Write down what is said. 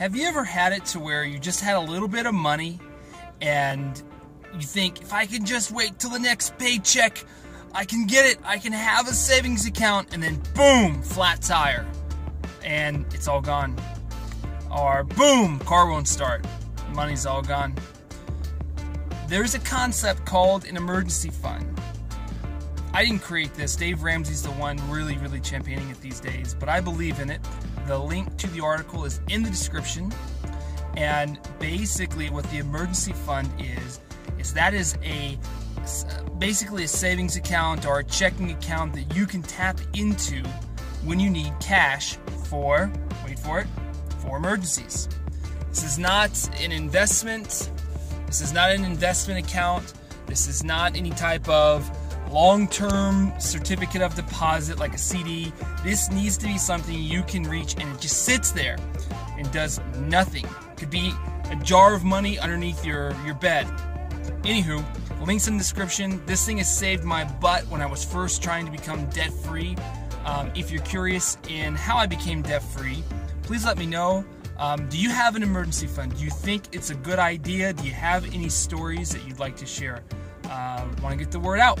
Have you ever had it to where you just had a little bit of money and you think, if I can just wait till the next paycheck, I can get it, I can have a savings account, and then boom, flat tire, and it's all gone. Or boom, car won't start, money's all gone. There's a concept called an emergency fund. I didn't create this. Dave Ramsey's the one really, really championing it these days, but I believe in it. The link to the article is in the description. And basically, what the emergency fund is, is that is a basically a savings account or a checking account that you can tap into when you need cash for, wait for it, for emergencies. This is not an investment. This is not an investment account. This is not any type of long-term certificate of deposit like a CD. This needs to be something you can reach and it just sits there and does nothing. It Could be a jar of money underneath your, your bed. Anywho, links in the description. This thing has saved my butt when I was first trying to become debt free. Um, if you're curious in how I became debt free, please let me know. Um, do you have an emergency fund? Do you think it's a good idea? Do you have any stories that you'd like to share? Uh, Want to get the word out?